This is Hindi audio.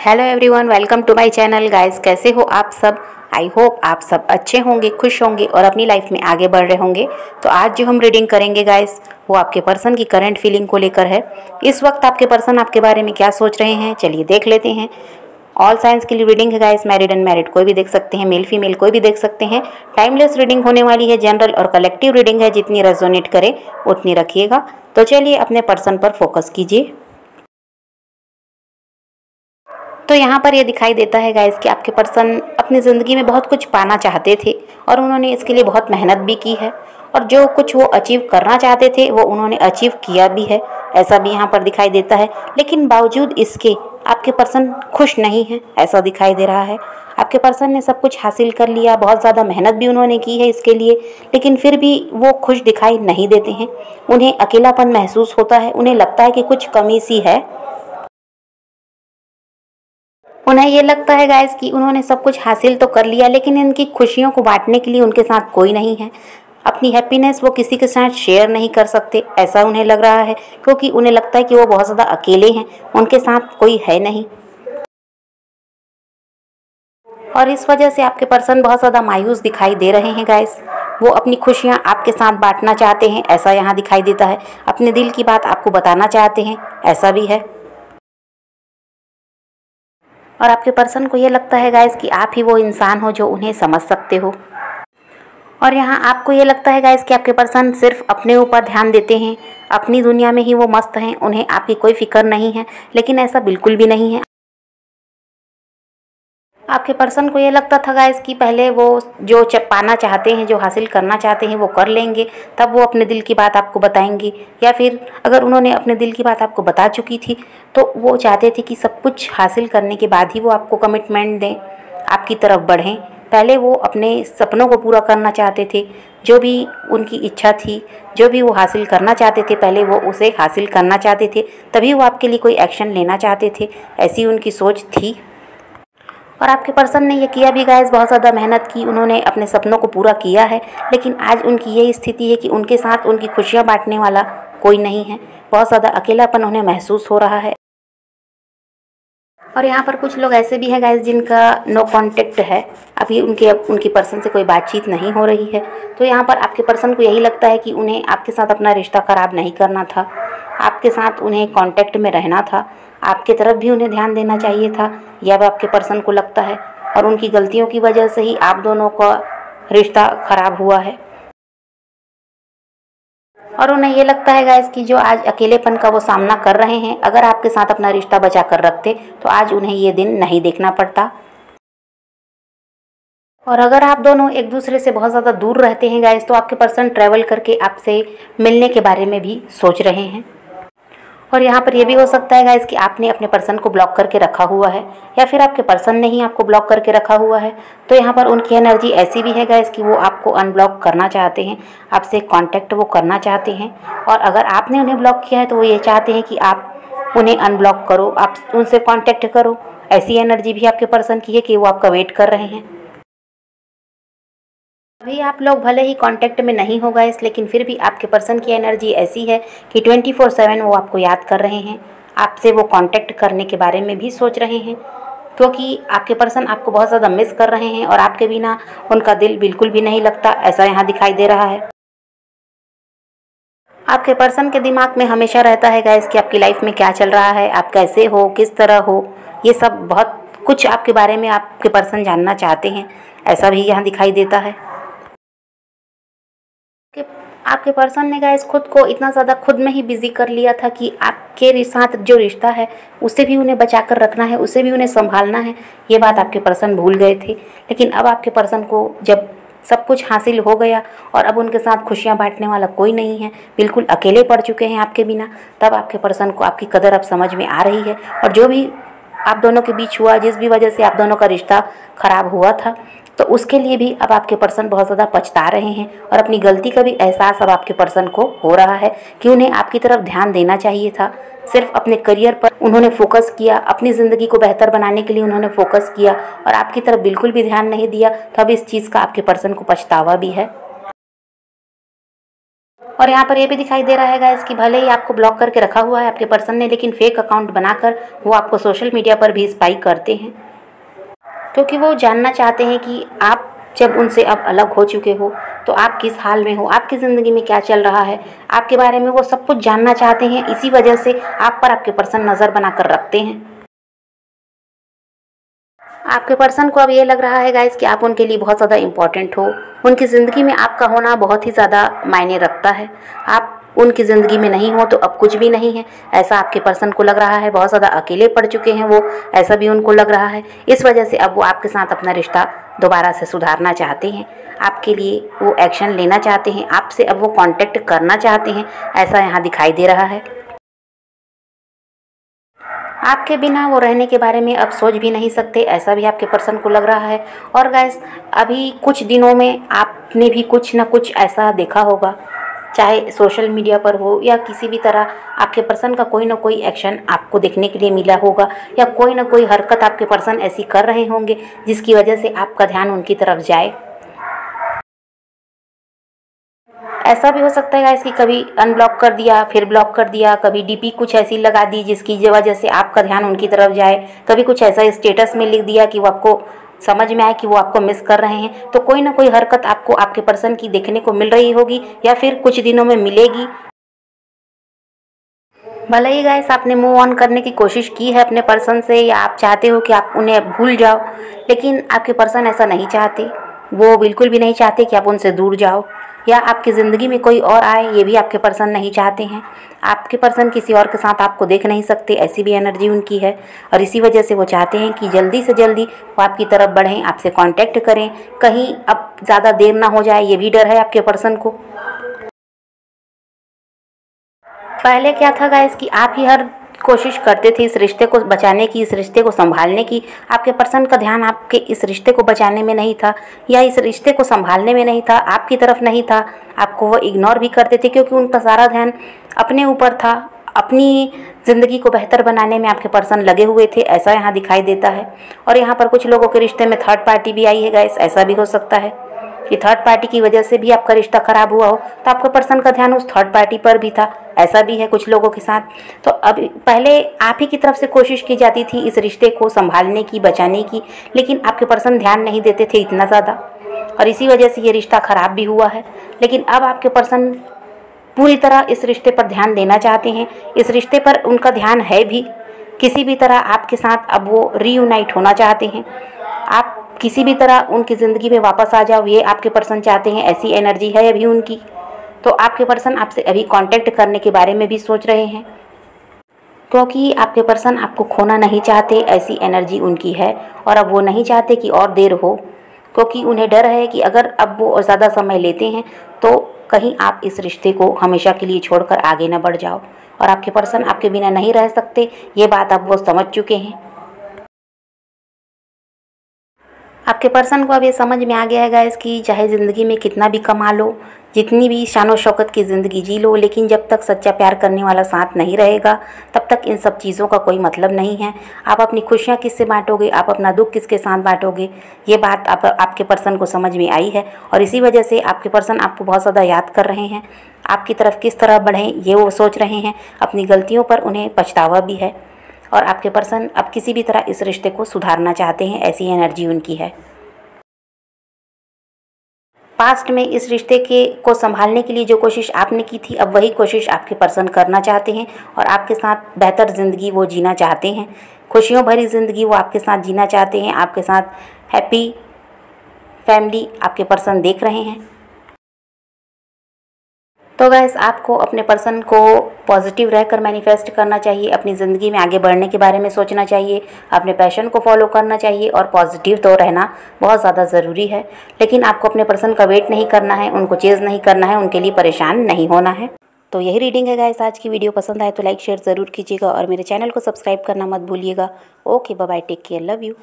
Hello everyone welcome to my channel guys कैसे हो आप सब? आई होप आप सब अच्छे होंगे, खुश होंगे और अपनी लाइफ में आगे बढ़ रहे होंगे। तो आज जो हम रीडिंग करेंगे गाइस वो आपके पर्सन की करंट फीलिंग को लेकर है। इस वक्त आपके पर्सन आपके बारे में क्या सोच रहे हैं, चलिए देख लेते हैं। ऑल साइंस के लिए रीडिंग है गाइस मैरिड एंड मैरिड कोई भी देख सकते हैं मेल फीमेल कोई भी देख सकते हैं। टाइमलेस रीडिंग होने वाली है जनरल और कलेक्टिव रीडिंग है, जितनी रेजोनेट करे, उतनी रखिएगा। तो चलिए अपने पर्सन पर फोकस कीजिए। तो यहाँ पर ये दिखाई देता है गाइस कि आपके पर्सन अपनी ज़िंदगी में बहुत कुछ पाना चाहते थे और उन्होंने इसके लिए बहुत मेहनत भी की है और जो कुछ वो अचीव करना चाहते थे, वो उन्होंने अचीव किया भी है, ऐसा भी यहाँ पर दिखाई देता है। लेकिन बावजूद इसके आपके पर्सन खुश नहीं हैं, ऐसा दिखाई दे रहा है। आपके पर्सन ने सब कुछ हासिल कर लिया, बहुत ज़्यादा मेहनत भी उन्होंने की है इसके लिए, लेकिन फिर भी वो खुश दिखाई नहीं देते हैं। उन्हें अकेलापन महसूस होता है, उन्हें लगता है कि कुछ कमी सी है। उन्हें ये लगता है, गाइस, कि उन्होंने सब कुछ हासिल तो कर लिया, लेकिन इनकी खुशियों को बांटने के लिए उनके साथ कोई नहीं है। अपनी हैप्पीनेस वो किसी के साथ शेयर नहीं कर सकते, ऐसा उन्हें लग रहा है, क्योंकि उन्हें लगता है कि वो बहुत ज़्यादा अकेले हैं, उनके साथ कोई है नहीं। और इस वजह से आपके पर्सन बहुत ज़्यादा मायूस दिखाई दे रहे हैं, गाइस। वो अपनी खुशियाँ आपके साथ बांटना चाहते हैं, ऐसा यहाँ दिखाई देता है। अपने दिल की बात आपको बताना चाहते हैं, ऐसा भी है। और आपके पर्सन को ये लगता है, गाइस, कि आप ही वो इंसान हो जो उन्हें समझ सकते हो। और यहाँ आपको ये लगता है, गाइस, कि आपके पर्सन सिर्फ़ अपने ऊपर ध्यान देते हैं, अपनी दुनिया में ही वो मस्त हैं, उन्हें आपकी कोई फ़िक्र नहीं है। लेकिन ऐसा बिल्कुल भी नहीं है। आपके पर्सन को ये लगता था गाइस कि पहले वो जो पाना चाहते हैं, जो हासिल करना चाहते हैं, वो कर लेंगे। तब वो अपने दिल की बात आपको बताएँगे। या फिर अगर उन्होंने अपने दिल की बात आपको बता चुकी थी तो वो चाहते थे कि सब कुछ हासिल करने के बाद ही वो आपको कमिटमेंट दें, आपकी तरफ़ बढ़ें। पहले वो अपने सपनों को पूरा करना चाहते थे। जो भी उनकी इच्छा थी, जो भी वो हासिल करना चाहते थे, पहले वो उसे हासिल करना चाहते थे। तभी वो आपके लिए कोई एक्शन लेना चाहते थे। ऐसी उनकी सोच थी। और आपके पर्सन ने ये किया भी गाइस बहुत ज़्यादा मेहनत की, उन्होंने अपने सपनों को पूरा किया है, लेकिन आज उनकी यही स्थिति है कि उनके साथ उनकी खुशियाँ बांटने वाला कोई नहीं है। बहुत ज़्यादा अकेलापन उन्हें महसूस हो रहा है। और यहाँ पर कुछ लोग ऐसे भी हैं गाइस जिनका नो कांटेक्ट है। अभी उनके, उनकी पर्सन से कोई बातचीत नहीं हो रही है। तो यहाँ पर आपके पर्सन को यही लगता है कि उन्हें आपके साथ अपना रिश्ता ख़राब नहीं करना था। आपके साथ उन्हें कांटेक्ट में रहना था। आपके तरफ़ भी उन्हें ध्यान देना चाहिए था। यह अब आपके पर्सन को लगता है और उनकी गलतियों की वजह से ही आप दोनों का रिश्ता ख़राब हुआ है। और उन्हें ये लगता है, गाइस, कि जो आज अकेलेपन का वो सामना कर रहे हैं, अगर आपके साथ अपना रिश्ता बचा कर रखते तो आज उन्हें ये दिन नहीं देखना पड़ता। और अगर आप दोनों एक दूसरे से बहुत ज़्यादा दूर रहते हैं गाइस तो आपके पर्सन ट्रैवल करके आपसे मिलने के बारे में भी सोच रहे हैं। और यहाँ पर यह भी हो सकता है गाइस कि आपने अपने पर्सन को ब्लॉक करके रखा हुआ है, या फिर आपके पर्सन ने ही आपको ब्लॉक करके रखा हुआ है। तो यहाँ पर उनकी एनर्जी ऐसी भी है गाइस कि वो आपको अनब्लॉक करना चाहते हैं, आपसे कांटेक्ट वो करना चाहते हैं। और अगर आपने उन्हें ब्लॉक किया है तो वो ये चाहते हैं कि आप उन्हें अनब्लॉक करो, आप उनसे कॉन्टैक्ट करो। ऐसी एनर्जी भी आपके पर्सन की है कि वो आपका वेट कर रहे हैं। अभी आप लोग भले ही कांटेक्ट में नहीं होगा इस लेकिन फिर भी आपके पर्सन की एनर्जी ऐसी है कि ट्वेंटी फोर सेवन वो आपको याद कर रहे हैं। आपसे वो कांटेक्ट करने के बारे में भी सोच रहे हैं। क्योंकि आपके पर्सन आपको बहुत ज़्यादा मिस कर रहे हैं और आपके बिना उनका दिल बिल्कुल भी नहीं लगता, ऐसा यहाँ दिखाई दे रहा है। आपके पर्सन के दिमाग में हमेशा रहता है गैस कि आपकी लाइफ में क्या चल रहा है, आप कैसे हो, किस तरह हो। ये सब बहुत कुछ आपके बारे में आपके पर्सन जानना चाहते हैं, ऐसा भी यहाँ दिखाई देता है। आपके पर्सन ने गाइस खुद को इतना ज़्यादा खुद में ही बिज़ी कर लिया था कि आपके साथ जो रिश्ता है, उसे भी उन्हें बचा कर रखना है, उसे भी उन्हें संभालना है, ये बात आपके पर्सन भूल गए थे। लेकिन अब आपके पर्सन को जब सब कुछ हासिल हो गया और अब उनके साथ खुशियाँ बांटने वाला कोई नहीं है, बिल्कुल अकेले पड़ चुके हैं आपके बिना, तब आपके पर्सन को आपकी कदर अब समझ में आ रही है। और जो भी आप दोनों के बीच हुआ, जिस भी वजह से आप दोनों का रिश्ता ख़राब हुआ था तो उसके लिए भी अब आपके पर्सन बहुत ज़्यादा पछता रहे हैं और अपनी गलती का भी एहसास अब आपके पर्सन को हो रहा है कि उन्हें आपकी तरफ़ ध्यान देना चाहिए था। सिर्फ़ अपने करियर पर उन्होंने फोकस किया, अपनी ज़िंदगी को बेहतर बनाने के लिए उन्होंने फोकस किया और आपकी तरफ़ बिल्कुल भी ध्यान नहीं दिया तो अब इस चीज़ का आपके पर्सन को पछतावा भी है। और यहाँ पर ये भी दिखाई दे रहा है गाइस कि भले ही आपको ब्लॉक करके रखा हुआ है आपके पर्सन ने, लेकिन फेक अकाउंट बनाकर वो आपको सोशल मीडिया पर भी स्पाई करते हैं। क्योंकि वो जानना चाहते हैं कि आप जब उनसे अब अलग हो चुके हो तो आप किस हाल में हो, आपकी ज़िंदगी में क्या चल रहा है, आपके बारे में वो सब कुछ जानना चाहते हैं, इसी वजह से आप पर आपके पर्सन नज़र बनाकर रखते हैं। आपके पर्सन को अब ये लग रहा है, गाइस, कि आप उनके लिए बहुत ज़्यादा इंपॉर्टेंट हो। उनकी ज़िंदगी में आपका होना बहुत ही ज़्यादा मायने रखता है। आप उनकी ज़िंदगी में नहीं हो तो अब कुछ भी नहीं है। ऐसा आपके पर्सन को लग रहा है, बहुत ज़्यादा अकेले पड़ चुके हैं वो, ऐसा भी उनको लग रहा है। इस वजह से अब वो आपके साथ अपना रिश्ता दोबारा से सुधारना चाहते हैं। आपके लिए वो एक्शन लेना चाहते हैं, आपसे अब वो कांटेक्ट करना चाहते हैं, ऐसा यहाँ दिखाई दे रहा है। आपके बिना वो रहने के बारे में अब सोच भी नहीं सकते, ऐसा भी आपके पर्सन को लग रहा है। और गैस अभी कुछ दिनों में आपने भी कुछ ना कुछ ऐसा देखा होगा। चाहे सोशल मीडिया पर हो या किसी भी तरह आपके पर्सन का कोई ना कोई एक्शन आपको देखने के लिए मिला होगा या कोई ना कोई हरकत आपके पर्सन ऐसी कर रहे होंगे, जिसकी वजह से आपका ध्यान उनकी तरफ़ जाए। ऐसा भी हो सकता है कि कभी अनब्लॉक कर दिया, फिर ब्लॉक कर दिया, कभी डीपी कुछ ऐसी लगा दी जिसकी वजह से आपका ध्यान उनकी तरफ़ जाए। कभी कुछ ऐसा स्टेटस में लिख दिया कि वो आपको समझ में आए कि वो आपको मिस कर रहे हैं तो कोई ना कोई हरकत आपको आपके पर्सन की देखने को मिल रही होगी या फिर कुछ दिनों में मिलेगी। भले ही गैस आपने मूव ऑन करने की कोशिश की है अपने पर्सन से या आप चाहते हो कि आप उन्हें भूल जाओ, लेकिन आपके पर्सन ऐसा नहीं चाहते। वो बिल्कुल भी नहीं चाहते कि आप उनसे दूर जाओ। या आपकी ज़िंदगी में कोई और आए, ये भी आपके पर्सन नहीं चाहते हैं। आपके पर्सन किसी और के साथ आपको देख नहीं सकते, ऐसी भी एनर्जी उनकी है। और इसी वजह से वो चाहते हैं कि जल्दी से जल्दी वो आपकी तरफ़ बढ़ें, आपसे कांटेक्ट करें। कहीं अब ज़्यादा देर ना हो जाए, ये भी डर है आपके पर्सन को। पहले क्या था गाइस कि आप ही हर कोशिश करते थे इस रिश्ते को बचाने की, इस रिश्ते को संभालने की। आपके पर्सन का ध्यान आपके इस रिश्ते को बचाने में नहीं था या इस रिश्ते को संभालने में नहीं था, आपकी तरफ़ नहीं था। आपको वो इग्नोर भी करते थे क्योंकि उनका सारा ध्यान अपने ऊपर था। अपनी ज़िंदगी को बेहतर बनाने में आपके पर्सन लगे हुए थे, ऐसा यहाँ दिखाई देता है। और यहाँ पर कुछ लोगों के रिश्ते में थर्ड पार्टी भी आई है गैस ऐसा भी हो सकता है। कि थर्ड पार्टी की वजह से भी आपका रिश्ता ख़राब हुआ हो तो आपका पर्सन का ध्यान उस थर्ड पार्टी पर भी था। ऐसा भी है कुछ लोगों के साथ। तो अब पहले आप ही की तरफ़ से कोशिश की जाती थी इस रिश्ते को संभालने की, बचाने की, लेकिन आपके पर्सन ध्यान नहीं देते थे इतना ज़्यादा। और इसी वजह से ये रिश्ता ख़राब भी हुआ है। लेकिन अब आपके पर्सन पूरी तरह इस रिश्ते पर ध्यान देना चाहते हैं। इस रिश्ते पर उनका ध्यान है भी। किसी भी तरह आपके साथ अब वो रीयूनाइट होना चाहते हैं। आप किसी भी तरह उनकी ज़िंदगी में वापस आ जाओ, ये आपके पर्सन चाहते हैं, ऐसी एनर्जी है अभी उनकी। तो आपके पर्सन आपसे अभी कांटेक्ट करने के बारे में भी सोच रहे हैं। क्योंकि आपके पर्सन आपको खोना नहीं चाहते, ऐसी एनर्जी उनकी है। और अब वो नहीं चाहते कि और देर हो। क्योंकि उन्हें डर है कि अगर अब वो और ज़्यादा समय लेते हैं तो कहीं आप इस रिश्ते को हमेशा के लिए छोड़कर आगे ना बढ़ जाओ। और आपके पर्सन आपके बिना नहीं रह सकते, ये बात अब वो समझ चुके हैं। आपके पर्सन को अब ये समझ में आ गया है गाइस कि चाहे ज़िंदगी में कितना भी कमा लो, जितनी भी शान शौकत की ज़िंदगी जी लो, लेकिन जब तक सच्चा प्यार करने वाला साथ नहीं रहेगा, तब तक इन सब चीज़ों का कोई मतलब नहीं है। आप अपनी खुशियाँ किससे बांटोगे? आप अपना दुख किसके साथ बांटोगे? ये बात आप आपके पर्सन को समझ में आई है और इसी वजह से आपके पर्सन आपको बहुत ज़्यादा याद कर रहे हैं। आपकी तरफ़ किस तरह बढ़ें, ये वो सोच रहे हैं। अपनी गलतियों पर उन्हें पछतावा भी है। और आपके पर्सन अब किसी भी तरह इस रिश्ते को सुधारना चाहते हैं, ऐसी एनर्जी उनकी है। पास्ट में इस रिश्ते के, को संभालने के लिए जो कोशिश आपने की थी, अब वही कोशिश आपके पर्सन करना चाहते हैं और आपके साथ बेहतर ज़िंदगी वो जीना चाहते हैं। खुशियों भरी ज़िंदगी वो आपके साथ जीना चाहते हैं, आपके साथ हैप्पी फैमिली आपके पर्सन देख रहे हैं। तो गैस आपको अपने पर्सन को पॉजिटिव रहकर मैनिफेस्ट करना चाहिए, अपनी ज़िंदगी में आगे बढ़ने के बारे में सोचना चाहिए, अपने पैशन को फॉलो करना चाहिए और पॉजिटिव तो रहना बहुत ज़्यादा ज़रूरी है। लेकिन आपको अपने पर्सन का वेट नहीं करना है, उनको चेज़ नहीं करना है, उनके लिए परेशान नहीं होना है। तो यही रीडिंग है गाइस आज की वीडियो पसंद आए तो लाइक शेयर ज़रूर कीजिएगा और मेरे चैनल को सब्सक्राइब करना मत भूलिएगा। Okay bye take care love you